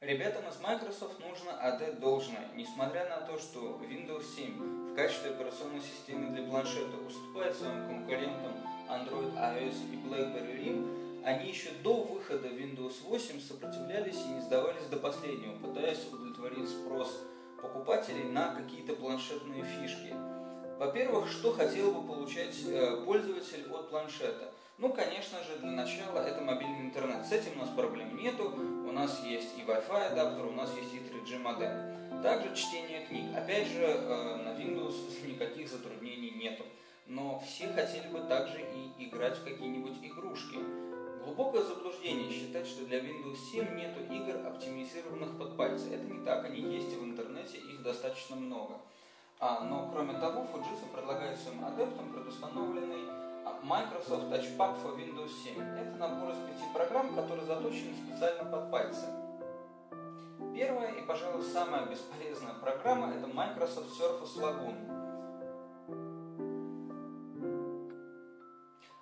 Ребятам из Microsoft нужно отдать должное. Несмотря на то, что Windows 7 в качестве операционной системы для планшета уступает своим конкурентам Android, iOS и BlackBerry RIM, они еще до выхода Windows 8 сопротивлялись и не сдавались до последнего, пытаясь удовлетворить спрос покупателей на какие-то планшетные фишки. Во-первых, что хотел бы получать э, пользователь от планшета? Ну, конечно же, для начала это мобильный интернет. С этим у нас проблем нету. Wi-Fi адаптер, у нас есть и 3G модем. Также чтение книг. Опять же, э, на Windows никаких затруднений нету. Но все хотели бы также и играть в какие-нибудь игрушки. Глубокое заблуждение считать, что для Windows 7 нету игр, оптимизированных под пальцы. Это не так, они есть и в интернете, их достаточно много. А, но кроме того, Fujitsu предлагает своим адептам предустановленный а, Microsoft Touchpad for Windows 7. Это набор из пяти программ, которые заточены специально под пальцы. Первая и, пожалуй, самая бесполезная программа – это Microsoft Surface Lagoon.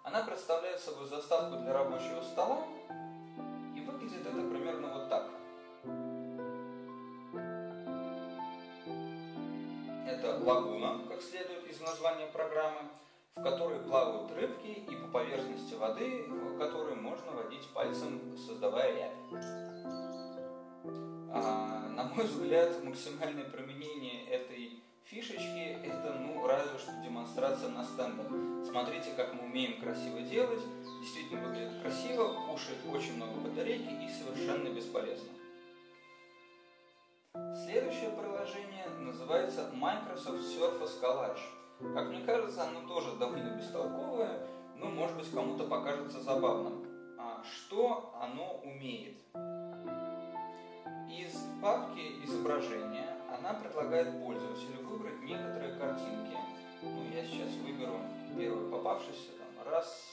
Она представляет собой заставку для рабочего стола, и выглядит это примерно вот так – Это лагуна, как следует из названия программы, в которой плавают рыбки и по поверхности воды, которые можно водить пальцем, создавая рябь. Мой взгляд, максимальное применение этой фишечки это, ну, разве что демонстрация на стендах. Смотрите, как мы умеем красиво делать, действительно выглядит красиво, кушает очень много батарейки и совершенно бесполезно. Следующее приложение называется Microsoft Surface Collage. Как мне кажется, оно тоже довольно бестолковое, но может быть кому-то покажется забавным. А что оно умеет? Папки изображения она предлагает пользователю выбрать некоторые картинки. Ну, я сейчас выберу первую попавшуюся, там, раз,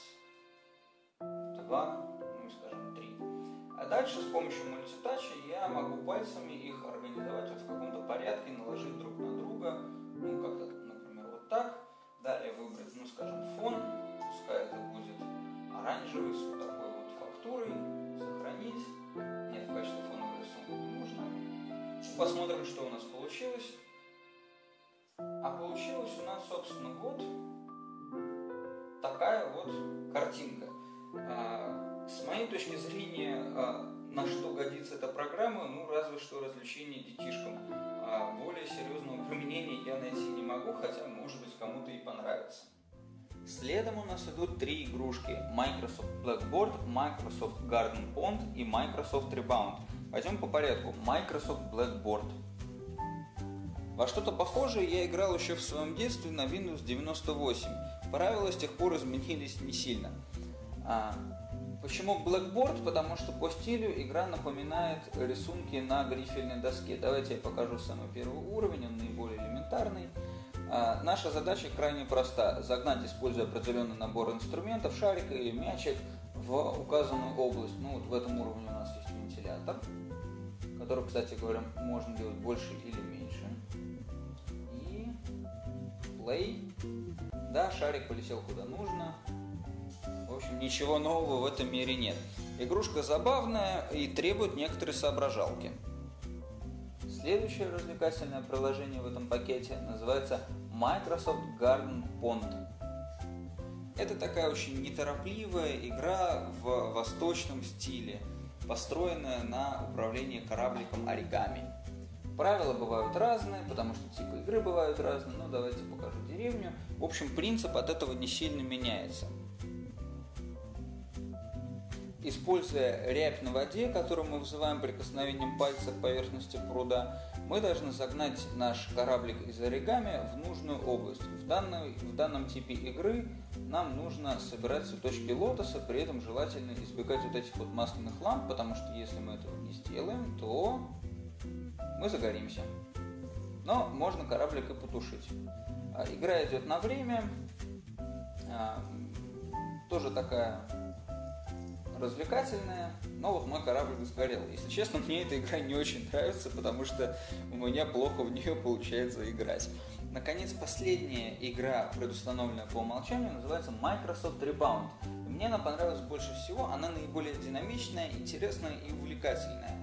два, ну, скажем, три. А дальше с помощью мультитача я могу пальцами их организовать вот в каком-то порядке, наложить друг на друга, ну как-то, например, вот так. Далее выбрать, ну скажем, фон, пускай это будет оранжевый вот такой Посмотрим, что у нас получилось. А получилось у нас, собственно, вот такая вот картинка. А, с моей точки зрения, а, на что годится эта программа, ну разве что развлечение детишкам. А более серьезного применения я найти не могу, хотя может быть кому-то и понравится. Следом у нас идут три игрушки Microsoft Blackboard, Microsoft Garden Pond и Microsoft Rebound. Пойдем по порядку. Microsoft Blackboard. Во что-то похожее я играл еще в своем детстве на Windows 98. Правила с тех пор изменились не сильно. А, Почему Blackboard? Потому что по стилю игра напоминает рисунки на грифельной доске. Давайте я покажу самый первый уровень, он наиболее элементарный. А, наша задача крайне проста. Загнать, используя определенный набор инструментов, шарик или мячик в указанную область. Ну вот в этом уровне у нас есть вентилятор, который, кстати говоря, можно делать больше или меньше. И play. Да, шарик полетел куда нужно. В общем, ничего нового в этом мире нет. Игрушка забавная и требует некоторой соображалки. Следующее развлекательное приложение в этом пакете называется Microsoft Garden Pond. Это такая очень неторопливая игра в восточном стиле, построенная на управлении корабликом оригами. Правила бывают разные, потому что типы игры бывают разные, но давайте покажу деревню. В общем, принцип от этого не сильно меняется используя рябь на воде, которую мы вызываем прикосновением пальца к поверхности пруда, мы должны загнать наш кораблик из оригами в нужную область. В, данной, в данном типе игры нам нужно собирать цветочки лотоса, при этом желательно избегать вот этих вот масляных ламп, потому что если мы этого не сделаем, то мы загоримся. Но можно кораблик и потушить. А, игра идет на время, а, тоже такая развлекательная, но вот мой корабль сгорел. Если честно, мне эта игра не очень нравится, потому что у меня плохо в нее получается играть. Наконец, последняя игра, предустановленная по умолчанию, называется Microsoft Rebound. Мне она понравилась больше всего, она наиболее динамичная, интересная и увлекательная.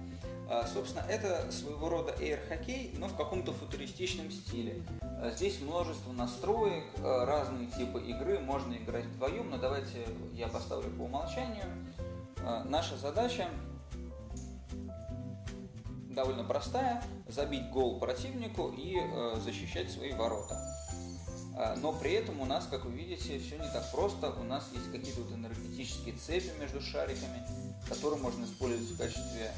А, собственно, это своего рода эйр-хоккей, но в каком-то футуристичном стиле. А, здесь множество настроек, а, разные типы игры, можно играть вдвоем, но давайте я поставлю по умолчанию. Наша задача довольно простая, забить гол противнику и защищать свои ворота. Но при этом у нас, как вы видите, все не так просто. У нас есть какие-то вот энергетические цепи между шариками, которые можно использовать в качестве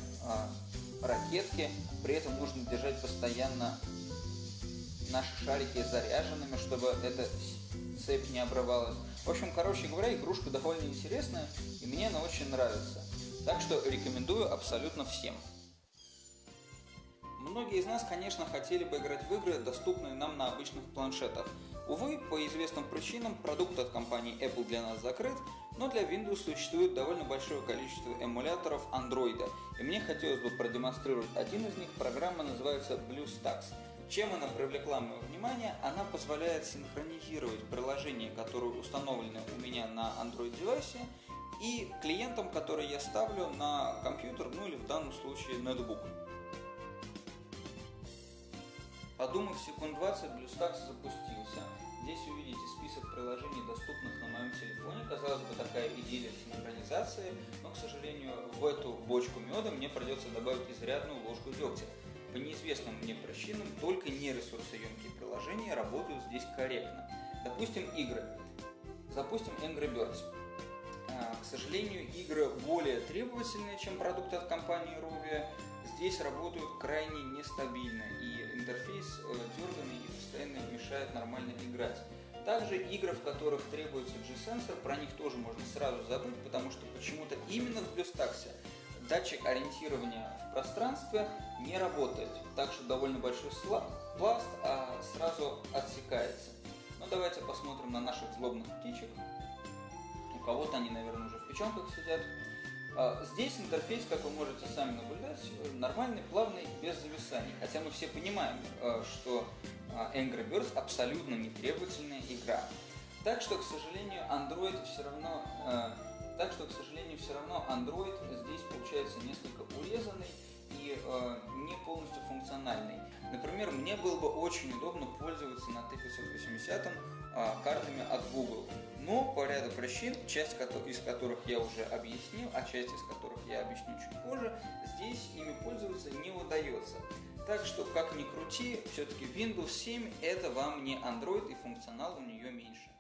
ракетки. При этом нужно держать постоянно наши шарики заряженными, чтобы эта цепь не обрывалась. В общем, короче говоря, игрушка довольно интересная, и мне она очень нравится. Так что рекомендую абсолютно всем. Многие из нас, конечно, хотели бы играть в игры, доступные нам на обычных планшетах. Увы, по известным причинам продукт от компании Apple для нас закрыт, но для Windows существует довольно большое количество эмуляторов Android, и мне хотелось бы продемонстрировать один из них. Программа называется BlueStacks. Чем она привлекла мое внимание? Она позволяет синхронизировать приложения, которые установлены у меня на Android девайсе, и клиентам, которые я ставлю на компьютер, ну или в данном случае ноутбук. Подумав секунд 20, BlueStacks запустился. Здесь увидите список приложений, доступных на моем телефоне. Казалось бы, такая идея синхронизации, но, к сожалению, в эту бочку меда мне придется добавить изрядную ложку дегтя. По неизвестным мне причинам только нересурсоемкие приложения работают здесь корректно. Допустим, игры. Запустим Angry Birds. А, к сожалению, игры более требовательные, чем продукты от компании Rovia. Здесь работают крайне нестабильно, и интерфейс э, дерганный и постоянно мешает нормально играть. Также игры, в которых требуется G-сенсор, про них тоже можно сразу забыть, потому что почему-то именно в BlueStacks датчик ориентирования в пространстве не работает. Так что довольно большой пласт а сразу отсекается. Но давайте посмотрим на наших злобных птичек. У кого-то они, наверное, уже в печенках сидят. А, здесь интерфейс, как вы можете сами наблюдать, нормальный, плавный, без зависаний. Хотя мы все понимаем, а, что а, Angry Birds абсолютно нетребовательная игра. Так что, к сожалению, Android все равно, так что, к сожалению, все равно Android здесь получается несколько урезанный и не полностью функциональный. Например, мне было бы очень удобно пользоваться на T580 картами от Google. Но по ряду причин, часть из которых я уже объяснил, а часть из которых я объясню чуть позже, здесь ими пользоваться не удается. Так что, как ни крути, все-таки Windows 7 это вам не Android и функционал у нее меньше.